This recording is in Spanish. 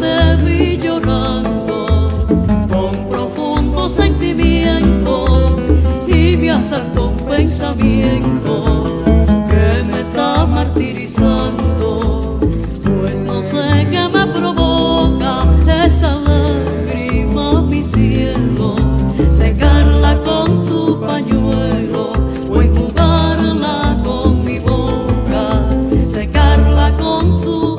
te vi llorando con profundo sentimiento y me asaltó un pensamiento que me está martirizando, pues no sé qué me provoca esa lágrima, mi cielo, secarla con tu pañuelo. o enjugarla con mi boca, secarla con tu